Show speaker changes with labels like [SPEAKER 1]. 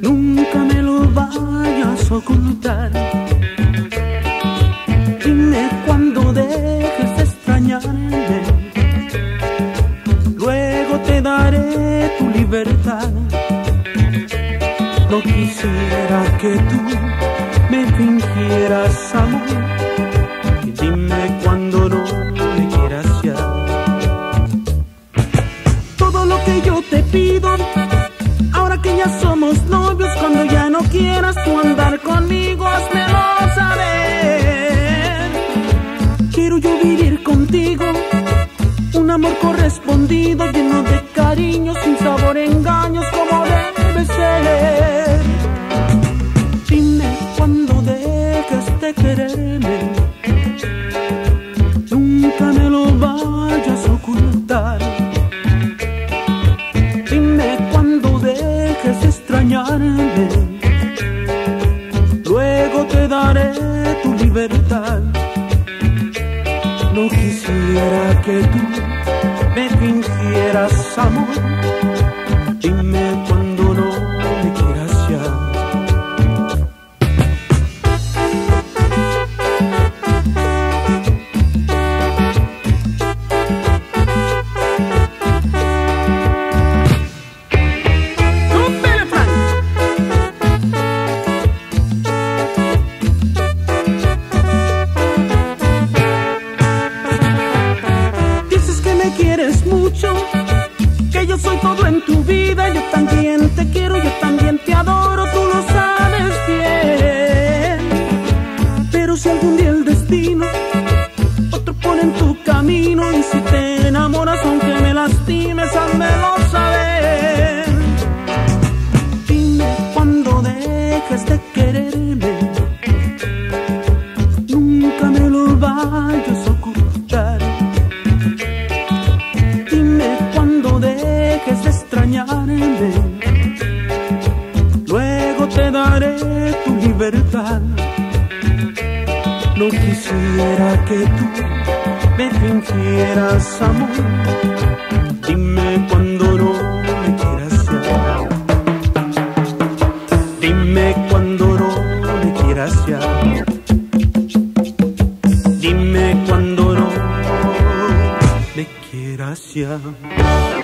[SPEAKER 1] Nunca me lo vayas a ocultar. Dime cuando dejes de extrañarme. Luego te daré tu libertad. No quisiera que tú me fingieras amor. Dime conmigo, házmelo saber. Quiero yo vivir contigo, un amor correspondido, lleno de cariño, sin sabor, engaños, como debe ser. No quisiera que tú me fingieras amor. Soy todo en tu vida. Yo también te quiero, yo también te adoro, tú lo sabes bien. Pero si algún día el destino otro pone en tu camino y si te enamoras aunque me lastimes, házmelo saber. Dime cuando dejes de quererme, nunca me lo vayas dejes de extrañarme, luego te daré tu libertad. No quisiera que tú me fingieras amor. Dime cuando no me quieras ya. Dime cuando no me quieras ya. Dime cuando no me quieras ya.